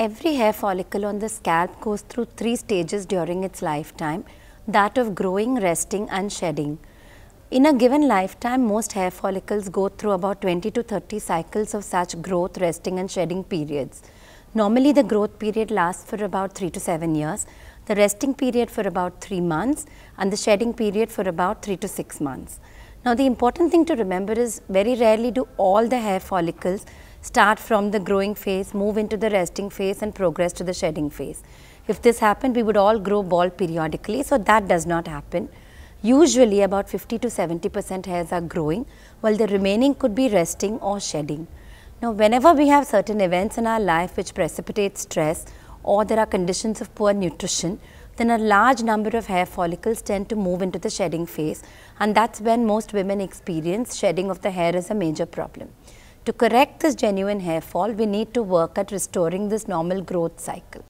Every hair follicle on the scalp goes through three stages during its lifetime that of growing, resting, and shedding. In a given lifetime, most hair follicles go through about 20 to 30 cycles of such growth, resting, and shedding periods. Normally, the growth period lasts for about 3 to 7 years, the resting period for about 3 months, and the shedding period for about 3 to 6 months. Now, the important thing to remember is very rarely do all the hair follicles start from the growing phase, move into the resting phase and progress to the shedding phase. If this happened, we would all grow bald periodically. So, that does not happen. Usually about 50 to 70 percent hairs are growing while the remaining could be resting or shedding. Now, whenever we have certain events in our life which precipitate stress or there are conditions of poor nutrition, then a large number of hair follicles tend to move into the shedding phase and that is when most women experience shedding of the hair as a major problem. To correct this genuine hair fall, we need to work at restoring this normal growth cycle.